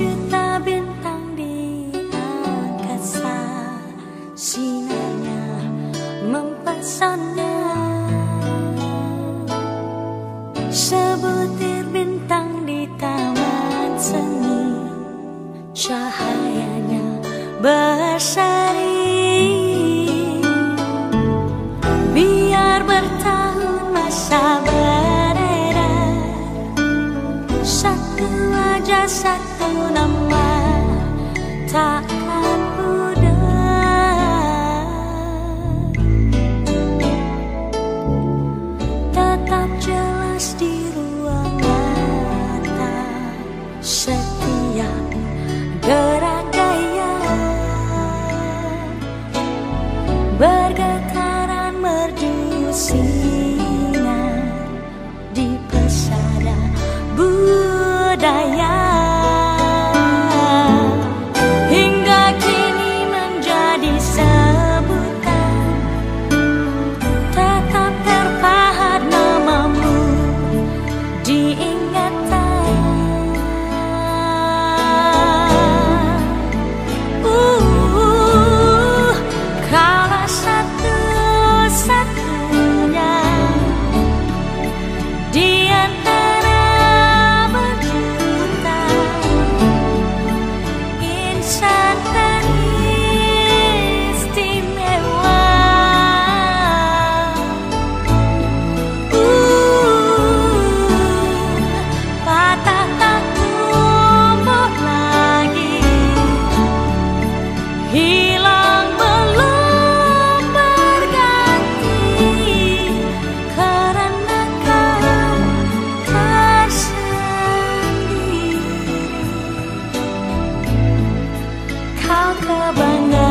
sejuta bintang di angkasa Sinarnya mempesona. 大呀。Kau kebanggaan